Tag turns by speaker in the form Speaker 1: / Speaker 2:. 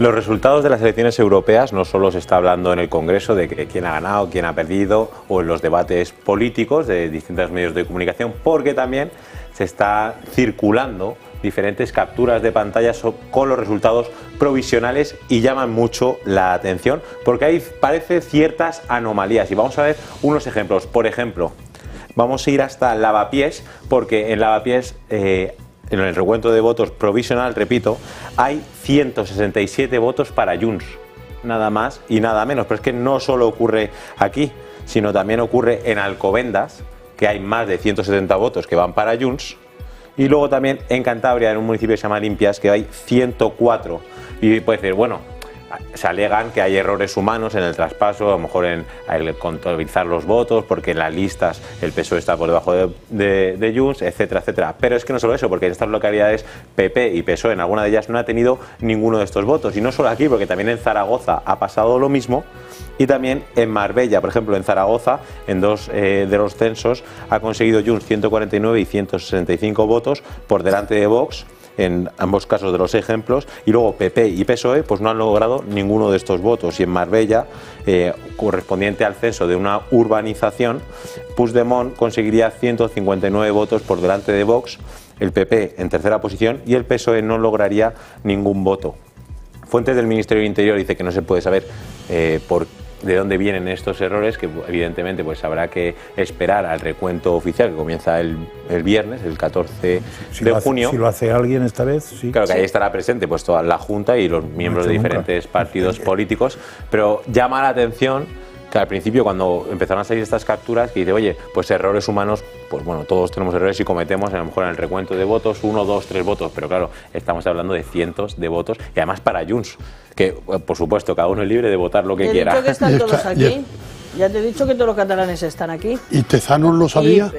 Speaker 1: Los resultados de las elecciones europeas no solo se está hablando en el Congreso de quién ha ganado, quién ha perdido, o en los debates políticos de distintos medios de comunicación, porque también se está circulando diferentes capturas de pantalla con los resultados provisionales y llaman mucho la atención porque ahí parece ciertas anomalías y vamos a ver unos ejemplos. Por ejemplo, vamos a ir hasta Lavapiés porque en Lavapiés eh, en el recuento de votos provisional, repito, hay 167 votos para Junts, nada más y nada menos. Pero es que no solo ocurre aquí, sino también ocurre en Alcobendas, que hay más de 170 votos que van para Junts, y luego también en Cantabria, en un municipio que se llama Limpias, que hay 104. Y puede decir, bueno, se alegan que hay errores humanos en el traspaso, a lo mejor en el contabilizar los votos, porque en las listas el PSOE está por debajo de, de, Junts, etcétera, etcétera. Pero es que no solo eso, porque en estas localidades PP y PSOE, en alguna de ellas no ha tenido ninguno de estos votos. Y no solo aquí, porque también en Zaragoza ha pasado lo mismo. Y también en Marbella, por ejemplo, en Zaragoza, en dos eh, de los censos, ha conseguido Junts 149 y 165 votos por delante de Vox en ambos casos de los ejemplos, y luego PP y PSOE pues no han logrado ninguno de estos votos. Y en Marbella, eh, correspondiente al censo de una urbanización, Puigdemont conseguiría 159 votos por delante de Vox, el PP en tercera posición y el PSOE no lograría ningún voto. Fuentes del Ministerio del Interior dice que no se puede saber eh, por qué de dónde vienen estos errores, que evidentemente pues habrá que esperar al recuento oficial que comienza el, viernes, el 14 de junio.
Speaker 2: si lo hace alguien esta vez, sí.
Speaker 1: Claro que ahí estará presente pues toda la Junta y los miembros de diferentes partidos políticos, pero llama la atención que al principio cuando empezaron a salir estas capturas, que dice, oye, pues errores humanos, pues bueno, todos tenemos errores y cometemos a lo mejor en el recuento de votos, uno, dos, tres votos, pero claro, estamos hablando de cientos de votos y además para Junts, que eh, por supuesto cada uno es libre de votar lo que quiera.
Speaker 3: Dicho que están todos aquí. Ya te he dicho que todos los catalanes están aquí.
Speaker 2: ¿Y Tezanos lo sabía?